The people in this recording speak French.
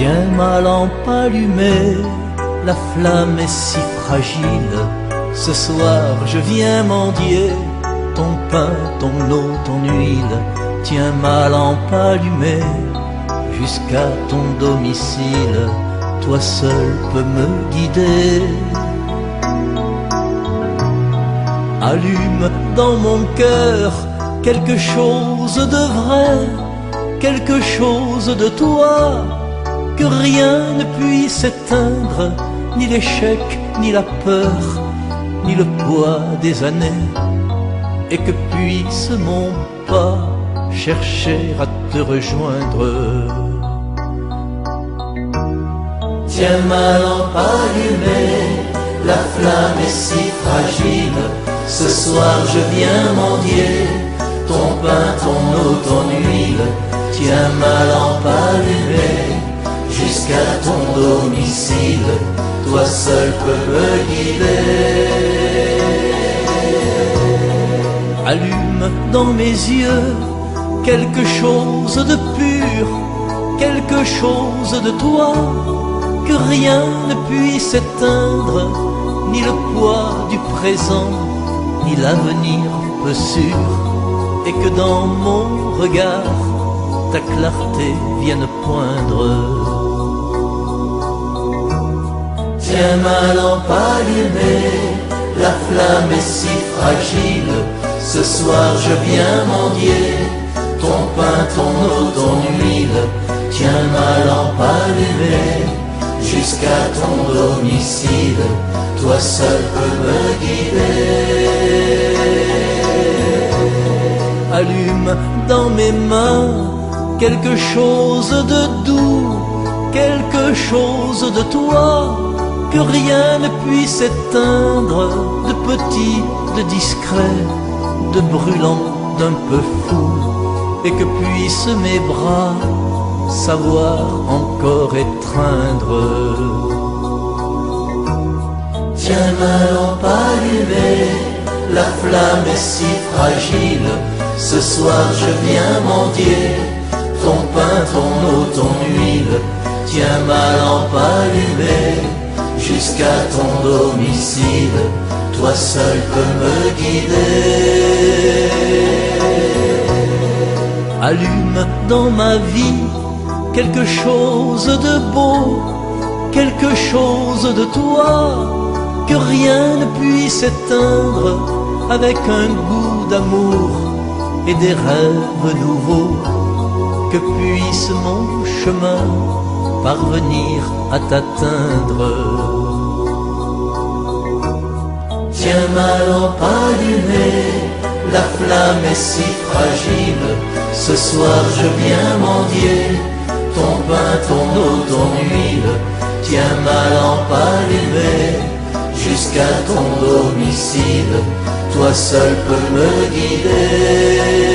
Tiens ma lampe allumée, la flamme est si fragile. Ce soir je viens mendier ton pain, ton eau, ton huile. Tiens ma lampe allumée jusqu'à ton domicile. Toi seul peux me guider. Allume dans mon cœur quelque chose de vrai, quelque chose de toi que rien ne puisse éteindre, ni l'échec, ni la peur, ni le poids des années, et que puisse mon pas chercher à te rejoindre. Tiens ma lampe allumée, la flamme est si fragile, ce soir je viens mendier ton pain, ton eau, ton huile, tiens ma lampe allumée jusqu'à ton domicile, toi seul peux me guider. Allume dans mes yeux quelque chose de pur, quelque chose de toi, que rien ne puisse éteindre, ni le poids du présent, ni l'avenir peu sûr, et que dans mon regard, ta clarté vienne poindre. Tiens ma lampe allumée, la flamme est si fragile. Ce soir je viens mendier ton pain, ton eau, ton huile. Tiens ma lampe allumée jusqu'à ton domicile. Toi seul peux me guider. Allume dans mes mains quelque chose de doux, quelque chose de toi que rien ne puisse éteindre, de petit, de discret, de brûlant, d'un peu fou, et que puissent mes bras savoir encore étreindre. Tiens ma lampe allumée, la flamme est si fragile, ce soir je viens mendier ton pain, ton eau, ton huile, tiens ma lampe allumée jusqu'à ton domicile, toi seul peux me guider. Allume dans ma vie quelque chose de beau, quelque chose de toi, que rien ne puisse éteindre avec un goût d'amour et des rêves nouveaux, que puisse mon chemin parvenir à t'atteindre. Tiens ma lampe allumée, la flamme est si fragile, ce soir je viens mendier ton pain, ton eau, ton huile, tiens ma lampe allumée jusqu'à ton domicile, toi seul peux me guider.